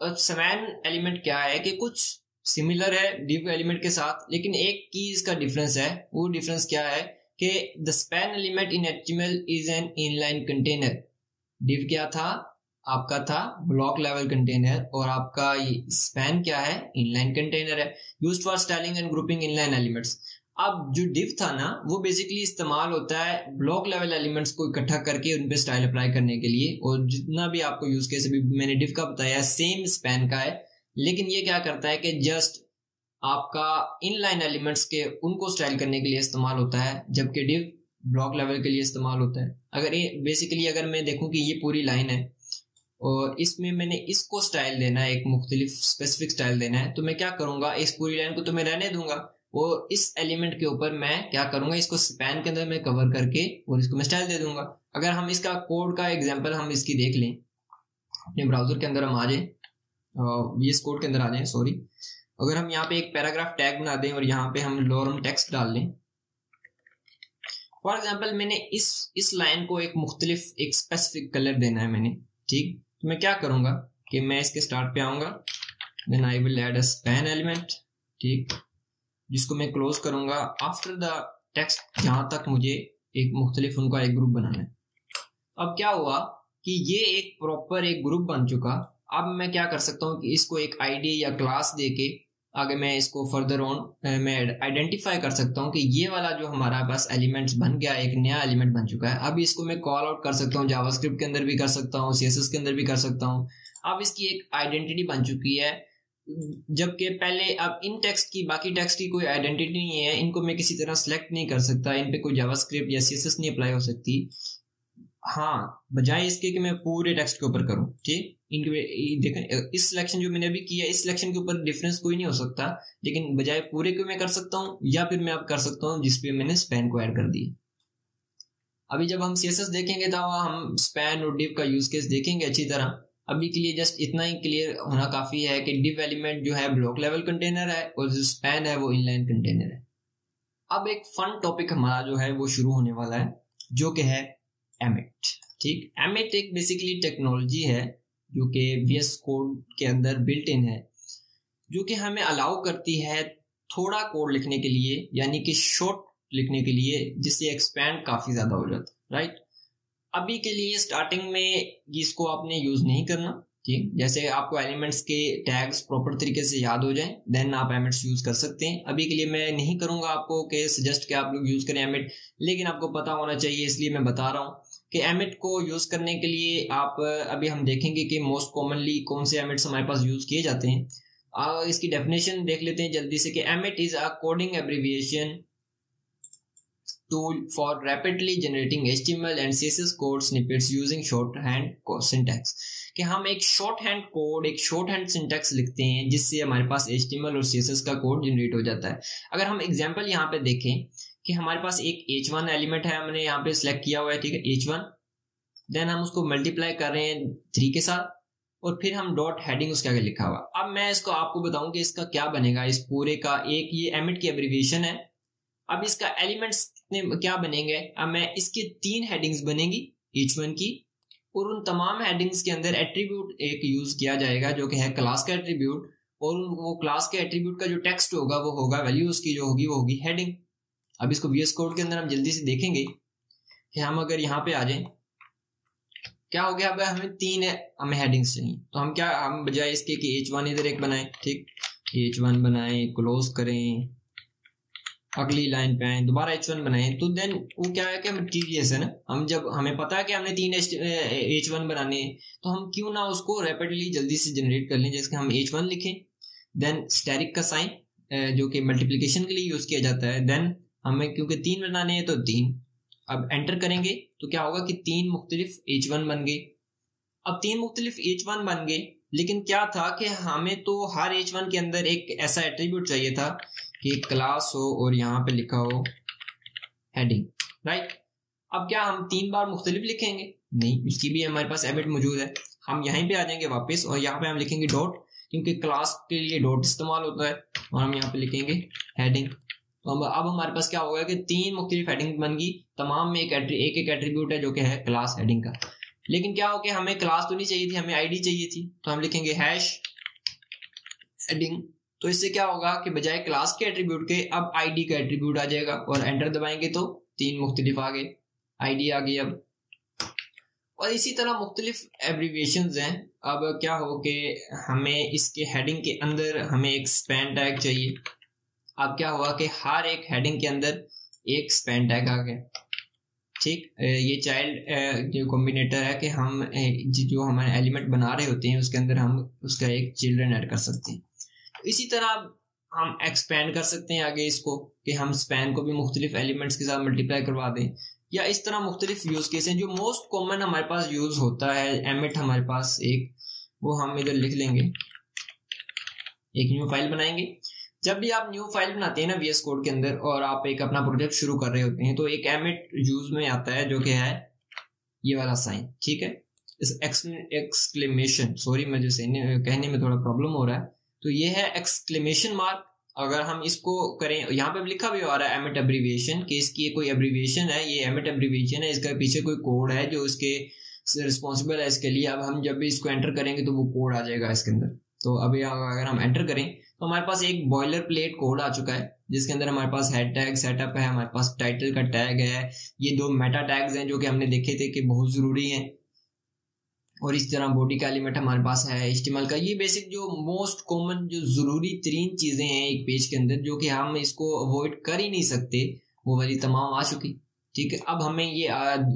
अब स्पैन एलिमेंट क्या है कि कुछ सिमिलर है डिव एलिमेंट के साथ, लेकिन एक की इसका डिफरेंस है। वो डिफरेंस क्या है कि the span element in HTML is an inline container div क्या था? आपका था ब्लॉक लेवल कंटेनर और आपका स्पैन क्या है? इनलाइन कंटेनर है। Used for styling and grouping inline elements अब जो डिव था ना, वो बेसिकली इस्तेमाल होता है ब्लॉक लेवल एलिमेंट्स को इकट्ठा करके उन पे स्टाइल अप्लाई करने के लिए। और जितना भी आपको यूज़ केस अभी मैंने डिव का बताया सेम स्पैन का है। लेकिन ये क्या करता है कि जस्ट आपका इनलाइन एलिमेंट्स के उनको स्टाइल करने के लिए इस्तेमाल होता है, जबकि डिव ब्लॉक लेवल के लिए इस्तेमाल होता है। अगर ये बेसिकली अगर मैं देखूँ कि ये पूरी लाइन है, और इसमें मैंने इसको स्टाइल देना है, एक मुख्तलिफ़ स्पेसिफिक स्टाइल देना है तो मैं क्या करूँगा? इस पूरी लाइन को तो मैं रहने दूँगा। और इस एलिमेंट के ऊपर मैं क्या करूँगा, इसको स्पैन के अंदर मैं कवर करके और इसको मैं स्टाइल दे दूँगा। अगर हम इसका कोड का एग्ज़ाम्पल हम इसकी देख लें, अपने ब्राउज़र के अंदर हम आ जाए कोड के अंदर आ जाए सॉरी अगर हम यहाँ पे एक पैराग्राफ टैग बना दें और यहाँ पे हम लॉरम टेक्स्ट डाल लें। फॉर एग्ज़ाम्पल मैंने इस इस लाइन को एक मुख्तलिफ़, एक स्पेसिफिक कलर देना है मैंने, ठीक? तो मैं क्या करूँगा कि मैं इसके स्टार्ट पे आऊँगा then I will add a span element ठीक? जिसको मैं क्लोज करूँगा। आफ्टर द टेक्स्ट जहाँ तक मुझे एक मुख्तलिफ़ उनका एक ग्रुप बनाना है। अब क्या हुआ कि ये एक प्रॉपर एक ग्रुप बन चुका। अब मैं क्या कर सकता हूँ कि इसको एक आईडी या क्लास दे के आगे मैं इसको फर्दर ऑन मैं आइडेंटिफाई कर सकता हूँ कि ये वाला जो हमारा पास एलिमेंट्स बन गया, एक नया एलिमेंट बन चुका है। अब इसको मैं कॉल आउट कर सकता हूँ जावास्क्रिप्ट के अंदर भी कर सकता हूँ सी के अंदर भी कर सकता हूँ। अब इसकी एक आइडेंटिटी बन चुकी है। जबकि पहले अब इन टेक्स्ट की, बाकी टेक्स्ट की कोई आइडेंटिटी नहीं है, इनको मैं किसी तरह सेलेक्ट नहीं कर सकता, इन पे कोई जावास्क्रिप्ट या सीएसएस नहीं अप्लाई हो सकती। हाँ बजाय इसके कि मैं पूरे टेक्स्ट के ऊपर करूँ, ठीक? इनके देखें, इस सिलेक्शन जो मैंने अभी किया, इस सिलेक्शन के ऊपर डिफरेंस कोई नहीं हो सकता, लेकिन बजाय पूरे को मैं कर सकता हूँ, या फिर मैं अब कर सकता हूँ जिसपे मैंने स्पैन को ऐड कर दी अभी जब हम सीएसएस देखेंगे तो हम स्पैन और डिव का यूज़ केस देखेंगे अच्छी तरह। अभी के लिए जस्ट इतना ही क्लियर होना काफ़ी है कि डिव एलिमेंट जो है ब्लॉक लेवल कंटेनर है और जो स्पैन है वो इनलाइन कंटेनर है। अब एक फन टॉपिक हमारा जो है वो शुरू होने वाला है, जो कि है एमिट ठीक? एमिट एक बेसिकली टेक्नोलॉजी है जो कि वीएस कोड के अंदर बिल्ट इन है, जो कि हमें अलाउ करती है थोड़ा कोड लिखने के लिए, यानी कि शॉर्ट लिखने के लिए, जिससे एक्सपैंड काफ़ी ज़्यादा हो जाता है राइट अभी के लिए स्टार्टिंग में इसको आपने यूज़ नहीं करना, ठीक? जैसे आपको एलिमेंट्स के टैग्स प्रॉपर तरीके से याद हो जाएँ देन आप एमिट्स यूज़ कर सकते हैं। अभी के लिए मैं नहीं करूँगा आपको कि सजेस्ट कि आप लोग यूज़ करें एमिट लेकिन आपको पता होना चाहिए, इसलिए मैं बता रहा हूँ कि एमिट को यूज़ करने के लिए आप, अभी हम देखेंगे कि मोस्ट कॉमनली कौन से एमिट्स हमारे पास यूज़ किए जाते हैं। इसकी डेफिनेशन देख लेते हैं जल्दी से कि Emmet is a coding abbreviation tool for rapidly generating HTML and CSS code snippets using shorthand syntax. कि हम एक शॉर्ट हैंड कोड एक शॉर्ट हैंड सिंटेक्स लिखते हैं, जिससे हमारे पास एचटीएमएल और सीएसएस का कोड जनरेट हो जाता है। अगर हम एग्ज़ाम्पल यहाँ पे देखें कि हमारे पास एक एच वन एलिमेंट है, हमने यहाँ पे सिलेक्ट किया हुआ है, ठीक है एच वन देन हम उसको मल्टीप्लाई कर रहे हैं थ्री के साथ और फिर हम डॉट हेडिंग उसके आगे लिखा हुआ। अब मैं इसको आपको बताऊँ कि इसका क्या बनेगा। इस पूरे का एक ये एमिट की एब्रीविएशन है। अब इसका एलिमेंट्स कितने, क्या बनेंगे? अब मैं इसके तीन हेडिंग्स बनेंगी एच वन की, और उन तमाम हेडिंग्स के अंदर एट्रीब्यूट एक यूज़ किया जाएगा, जो कि है क्लास का एट्रीब्यूट और वो क्लास के एट्रीब्यूट का जो टेक्स्ट होगा, वो होगा वैल्यू उसकी जो होगी, वो होगी हेडिंग अब इसको वीएस कोड के अंदर हम जल्दी से देखेंगे कि हम अगर यहाँ पे आ जाए, क्या हो गया? अब हमें तीन, हमें हेडिंग्स चाहिए। तो हम क्या, हम बजाय इसके कि एच वन इधर एक बनाए, ठीक? एच वन बनाए क्लोज करें अगली लाइन पे आए, दोबारा एच वन बनाए। तो देन वो क्या है कि हम टीवीएस है ना, हम जब, हमें पता है कि हमने तीन एच वन बनाने हैं तो हम क्यों ना उसको रैपिडली जल्दी से जनरेट कर लें, जैसे हम एच वन लिखें देन स्टैरिक का साइन जो कि मल्टीप्लीकेशन के लिए यूज़ किया जाता है देन हमें क्योंकि तीन बनाने हैं तो तीन। अब एंटर करेंगे तो क्या होगा कि तीन मुख्तलिफ़ एच वन बन गए। अब तीन मुख्तलिफ़ एच वन बन गए, लेकिन क्या था कि हमें तो हर एच वन के अंदर एक ऐसा एट्रीब्यूट चाहिए था कि क्लास हो और यहाँ पे लिखा हो हेडिंग राइट अब क्या हम तीन बार मुख्तलिफ़ लिखेंगे? नहीं उसकी भी हमारे पास एबिट मौजूद है। हम यहीं पे आ जाएँगे वापस और यहाँ पे हम लिखेंगे डॉट क्योंकि क्लास के लिए डॉट इस्तेमाल होता है और हम यहाँ पे लिखेंगे हेडिंग तो अब हमारे पास क्या होगा कि तीन मुख्तलिफ़ हेडिंग बन गई। तमाम में एक एक एक एट्रीब्यूट है जो कि है क्लास हेडिंग का। लेकिन क्या हो गया हमें क्लास तो नहीं चाहिए थी, हमें आईडी चाहिए थी। तो हम लिखेंगे हैश हेडिंग तो इससे क्या होगा कि बजाय क्लास के एट्रीब्यूट के, अब आईडी का एट्रीब्यूट आ जाएगा और एंटर दबाएँगे तो तीन मुख्तलिफ़ आ गए। आईडी आ गई अब। और इसी तरह मुख्तलिफ़ एब्रीविएशन हैं। अब क्या हो कि हमें इसके हेडिंग के अंदर हमें एक स्पैन टैग चाहिए। अब क्या हुआ कि हर एक हेडिंग के अंदर एक स्पैन टैग आ गया। ठीक? ये चाइल्ड जो कॉम्बिनेटर है कि हम जो हमारे एलिमेंट बना रहे होते हैं, उसके अंदर हम, उसका एक चिल्ड्रन ऐड कर सकते हैं। इसी तरह हम एक्सपेंड कर सकते हैं आगे इसको, कि हम स्पैन को भी मुख्तलिफ़ एलिमेंट्स के साथ मल्टीप्लाई करवा दें, या इस तरह मुख्तलिफ़ यूज़ केस हैं, जो मोस्ट कॉमन हमारे पास यूज़ होता है एमिट हमारे पास एक, वो हम इधर लिख लेंगे। एक न्यू फ़ाइल बनाएँगे। जब भी आप न्यू फ़ाइल बनाते हैं ना वीएस कोड के अंदर, और आप एक अपना प्रोजेक्ट शुरू कर रहे होते हैं तो एक एमिट यूज़ में आता है, जो कि है, ये वाला साइन ठीक है? इस एक्सक्लेमेशन सॉरी मुझे कहने में थोड़ा प्रॉब्लम हो रहा है। तो ये है एक्सक्लेमेशन मार्क अगर हम इसको करें, यहाँ पे लिखा भी आ रहा है एमिट एब्रीविएशन कि इसकी ये कोई एब्रीविएशन है, ये एमिट एब्रीविएशन है, इसका पीछे कोई कोड है जो इसके रिस्पॉन्सिबल है इसके लिए। अब हम जब भी इसको एंटर करेंगे तो वो कोड आ जाएगा इसके अंदर। तो अभी अगर हम एंटर करें तो हमारे पास एक बॉयलर प्लेट कोड आ चुका है, जिसके अंदर हमारे पास हेड टैग सेटअप है, हमारे पास टाइटल का टैग है। ये दो मेटा टैग्स हैं जो कि हमने देखे थे कि बहुत ज़रूरी हैं। और इस तरह बॉडी का एलिमेंट हमारे पास है एस्टिमल का। ये बेसिक जो मोस्ट कॉमन जो ज़रूरी तरीन चीज़ें हैं एक पेज के अंदर, जो कि हम इसको अवॉइड कर ही नहीं सकते, वो वाली तमाम आ चुकी। ठीक है, अब हमें ये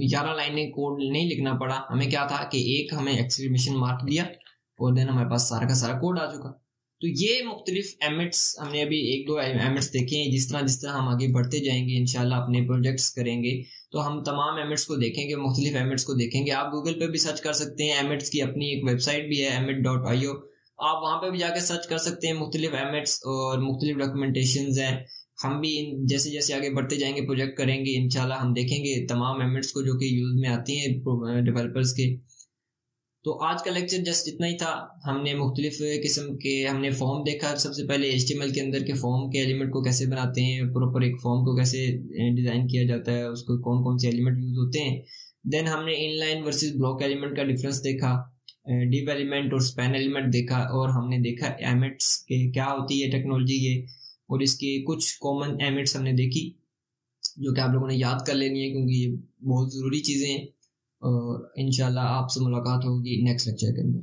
ग्यारह लाइनें कोड नहीं लिखना पड़ा। हमें क्या था कि एक हमें एक्सक्लेमेशन मार्क दिया, और देन हमारे पास सारा का सारा कोड आ चुका। तो ये मुख्तलिफ़ एमिट्स हमने अभी एक दो एमिट्स देखे हैं, जिस तरह जिस तरह हम आगे बढ़ते जाएँगे इनशाला अपने प्रोजेक्ट्स करेंगे। तो हम तमाम एमिट्स को देखेंगे, मुख्तलिफ़ एमिट्स को देखेंगे। आप गूगल पे भी सर्च कर सकते हैं। एमिट्स की अपनी एक वेबसाइट भी है एमिट डॉट आईओ आप वहाँ पे भी जाके सर्च कर सकते हैं। मुख्तलिफ़ एमिट्स और मुख्तलिफ़ डॉक्यूमेंटेशन हैं। हम भी इन जैसे जैसे आगे बढ़ते जाएँगे प्रोजेक्ट करेंगे इनशाला हम देखेंगे तमाम एमिट्स को जो कि यूज़ में आती हैं डेवलपर्स के। तो आज का लेक्चर जस्ट इतना ही था। हमने मुख्तलिफ़ किस्म के, हमने फॉर्म देखा। सबसे पहले HTML के अंदर के फॉर्म के एलिमेंट को कैसे बनाते हैं प्रॉपर एक फॉर्म को कैसे डिज़ाइन किया जाता है, उसको कौन कौन से एलिमेंट यूज़ होते हैं। देन हमने इनलाइन वर्सेस ब्लॉक एलिमेंट का डिफरेंस देखा डिप एलिमेंट और स्पैन एलिमेंट देखा और हमने देखा एमिट्स के क्या होती है टेक्नोलॉजी ये और इसके कुछ कॉमन एमिट्स हमने देखी, जो कि आप लोगों ने याद कर लेनी है क्योंकि ये बहुत ज़रूरी चीज़ें हैं। और इनशाला आपसे मुलाकात होगी नेक्स्ट लेक्चर के अंदर।